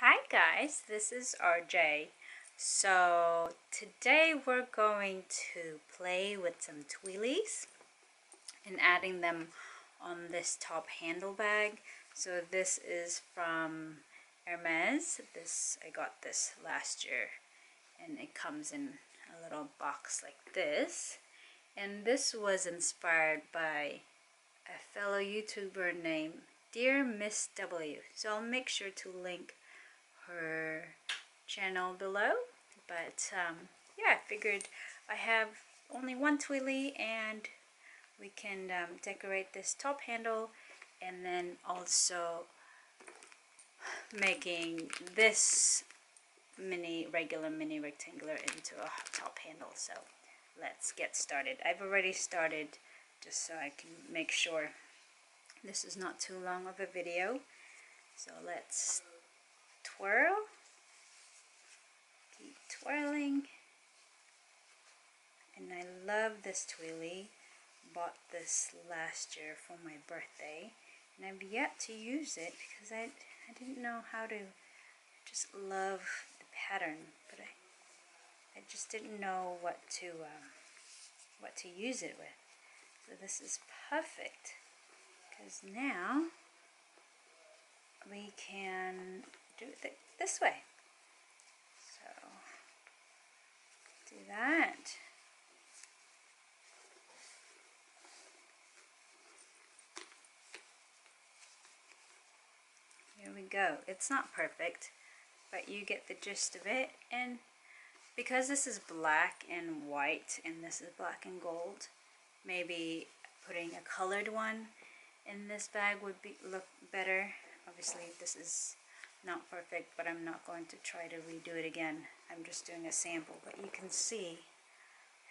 Hi guys, this is RJ. So today we're going to play with some twillies and adding them on this top handle bag. So this is from Hermes. This I got this last year and it comes in a little box like this. And this was inspired by a fellow YouTuber named Dear Miss W. So I'll make sure to link her channel below. But um, yeah, I figured I have only one twilly and we can um, decorate this top handle and then also making this mini regular mini rectangular into a top handle so let's get started I've already started just so I can make sure this is not too long of a video so let's twirl. Keep twirling. And I love this twilly. Bought this last year for my birthday. And I've yet to use it because I, I didn't know how to just love the pattern. But I, I just didn't know what to, um, what to use it with. So this is perfect because now we can do it th this way. So, do that. Here we go. It's not perfect, but you get the gist of it. And because this is black and white, and this is black and gold, maybe putting a colored one in this bag would be look better. Obviously, this is not perfect, but I'm not going to try to redo it again. I'm just doing a sample, but you can see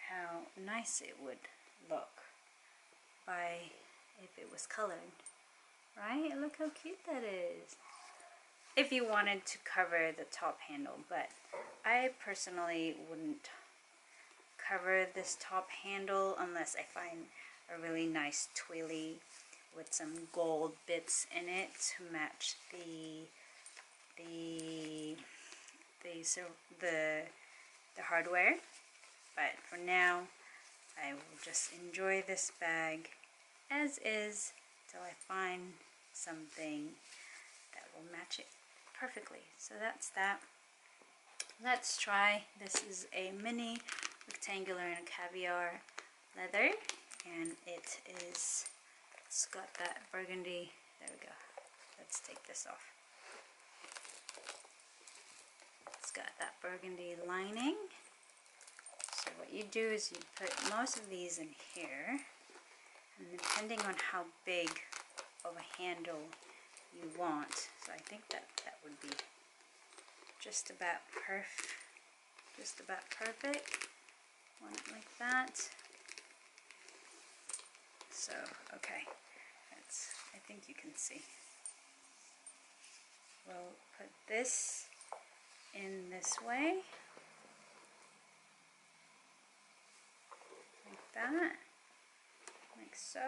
how nice it would look by if it was colored. Right? Look how cute that is. If you wanted to cover the top handle, but I personally wouldn't cover this top handle unless I find a really nice twilly with some gold bits in it to match the the the so the the hardware. But for now I will just enjoy this bag as is till I find something that will match it perfectly. So that's that. Let's try. This is a mini rectangular and caviar leather and it is it's got that burgundy there we go. Let's take this off got that burgundy lining. So what you do is you put most of these in here, and depending on how big of a handle you want, so I think that that would be just about perf, just about perfect. Want it like that. So, okay, that's, I think you can see. We'll put this in this way. Like that. Like so.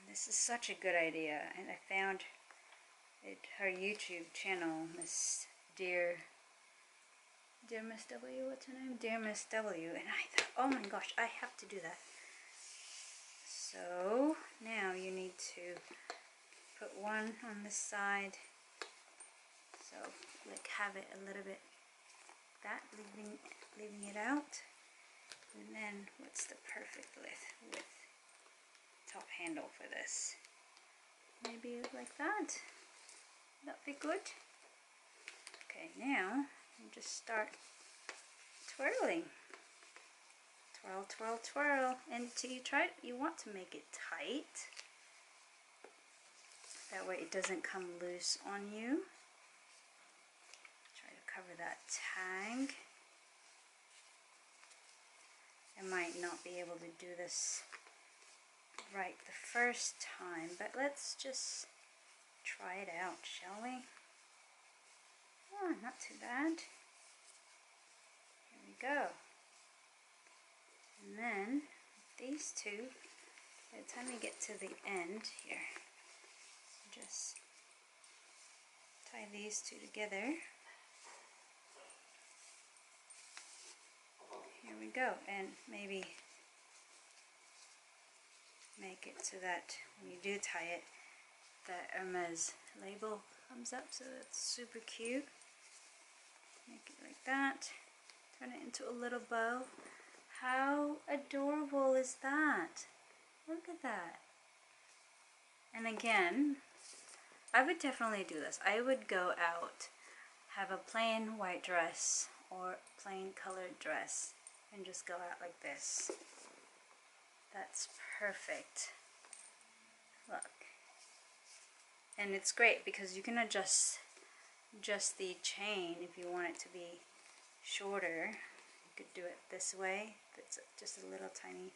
And this is such a good idea. And I found it her YouTube channel, Miss Dear Dear Miss W, what's her name? Dear Miss W. And I thought, oh my gosh, I have to do that. So now you need to put one on this side. So like have it a little bit that leaving leaving it out. And then what's the perfect width with top handle for this? Maybe like that. That'd be good. Okay now just start twirling. Twirl twirl twirl. And until you try you want to make it tight that way it doesn't come loose on you. Try to cover that tag. I might not be able to do this right the first time, but let's just try it out, shall we? Oh, not too bad. Here we go. And then these two, by the time we get to the end here, just tie these two together. Here we go, and maybe make it so that when you do tie it, the Hermes label comes up, so that's super cute. Make it like that. Turn it into a little bow. How adorable is that? Look at that. And again, I would definitely do this. I would go out, have a plain white dress or plain colored dress and just go out like this. That's perfect. Look. And it's great because you can adjust just the chain if you want it to be shorter. You could do it this way. It's just a little tiny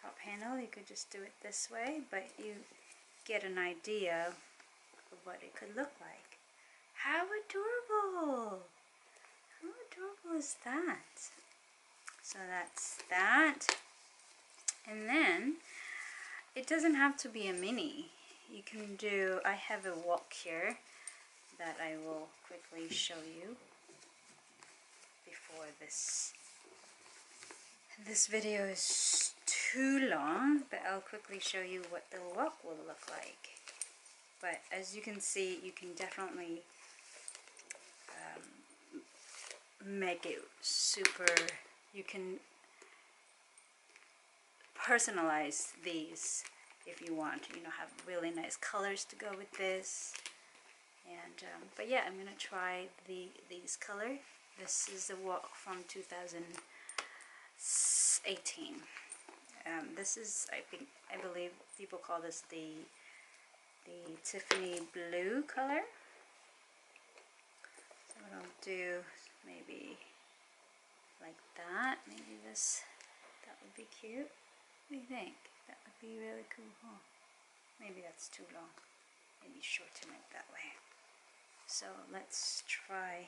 top handle, you could just do it this way, but you get an idea of what it could look like. How adorable! How adorable is that? So that's that. And then, it doesn't have to be a mini. You can do, I have a WOC here that I will quickly show you before this this video is too long, but I'll quickly show you what the WOC will look like. But as you can see, you can definitely um, make it super, you can personalize these if you want, you know, have really nice colors to go with this. And, um, but yeah, I'm going to try the these color. This is the WOC from 2018. Um, this is, I think, I believe people call this the the Tiffany blue color. So what I'll do, maybe like that. Maybe this, that would be cute. What do you think? That would be really cool, huh? Maybe that's too long. Maybe shorten it that way. So let's try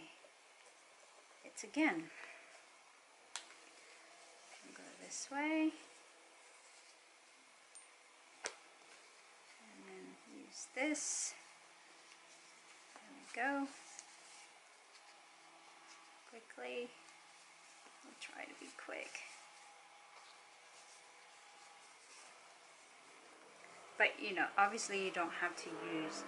it again. Go this way. And then use this. There we go. Quickly. I'll try to be quick. But you know, obviously you don't have to use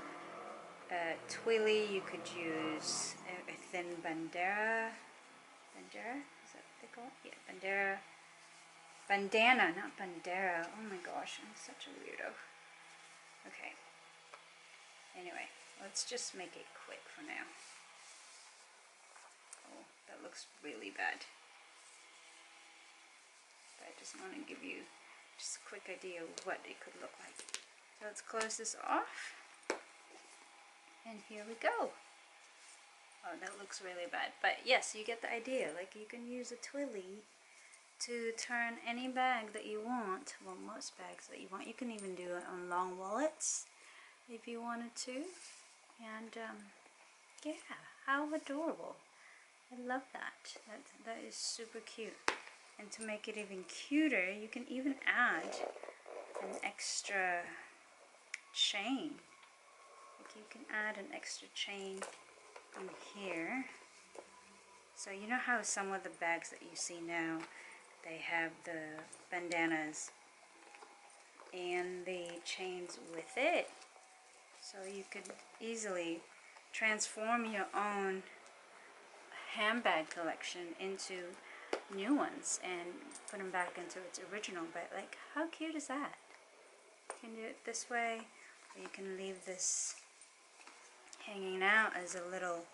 uh, twilly, you could use a, a, thin bandera. Bandera? Is that what they call it? Yeah, bandera. Bandana, not bandera. Oh my gosh, I'm such a weirdo. Okay. Anyway, let's just make it quick for now. Oh, that looks really bad. But I just want to give you just a quick idea of what it could look like. So let's close this off. And here we go. Oh, that looks really bad. But yes, you get the idea. Like you can use a twilly to turn any bag that you want. Well, most bags that you want. You can even do it on long wallets if you wanted to. And um, yeah, how adorable. I love that. That, that is super cute. And to make it even cuter, you can even add an extra chain you can add an extra chain in here. So you know how some of the bags that you see now, they have the bandanas and the chains with it. So you could easily transform your own handbag collection into new ones and put them back into its original. But like, how cute is that? You can do it this way, or you can leave this hanging out as a little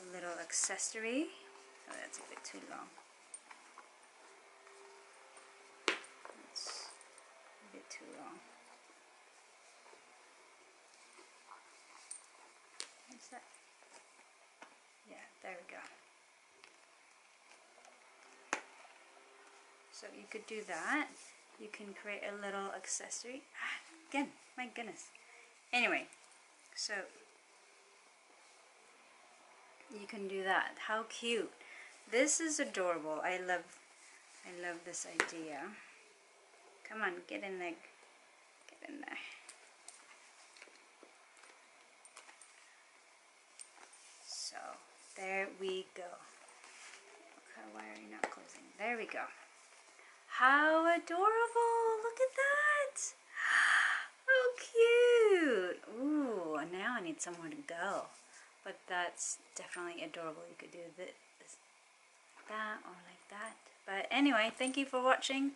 a little accessory. Oh, that's a bit too long. That's a bit too long. What's that? Yeah, there we go. So you could do that. You can create a little accessory. Ah, again, my goodness. Anyway, so you can do that. How cute. This is adorable. I love I love this idea. Come on, get in there. Get in there. There we go. Okay, why are you not closing? There we go. How adorable! Look at that! How cute! Ooh, now I need somewhere to go. But that's definitely adorable. You could do this, this that or like that. But anyway, thank you for watching.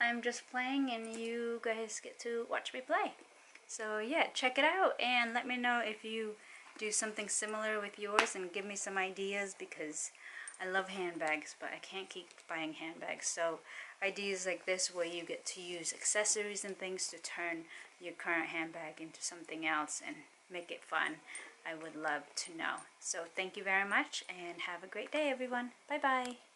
I'm just playing and you guys get to watch me play. So yeah, check it out and let me know if you do something similar with yours and give me some ideas because I love handbags, but I can't keep buying handbags. So ideas like this where you get to use accessories and things to turn your current handbag into something else and make it fun. I would love to know. So thank you very much and have a great day everyone. Bye bye.